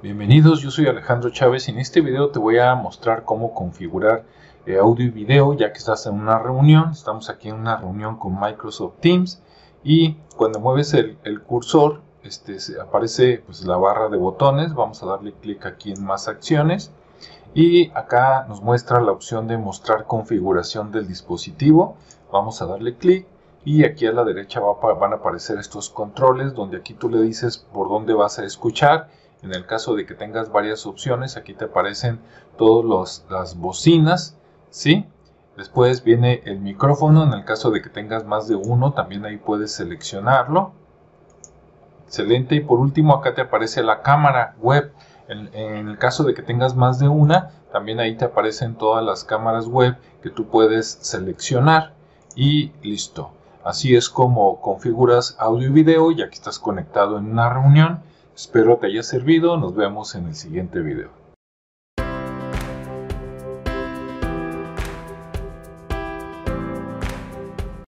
Bienvenidos, yo soy Alejandro Chávez y en este video te voy a mostrar cómo configurar eh, audio y video ya que estás en una reunión. Estamos aquí en una reunión con Microsoft Teams y cuando mueves el, cursor este, aparece pues, la barra de botones. Vamos a darle clic aquí en más acciones y acá nos muestra la opción de mostrar configuración del dispositivo. Vamos a darle clic y aquí a la derecha van a aparecer estos controles donde aquí tú le dices por dónde vas a escuchar en el caso de que tengas varias opciones, aquí te aparecen todas las bocinas, ¿sí? Después viene el micrófono, en el caso de que tengas más de uno, también ahí puedes seleccionarlo. Excelente. Y por último, acá te aparece la cámara web. En, en, el caso de que tengas más de una, también ahí te aparecen todas las cámaras web que tú puedes seleccionar. Y listo. Así es como configuras audio y video, ya que estás conectado en una reunión. Espero te haya servido, nos vemos en el siguiente video.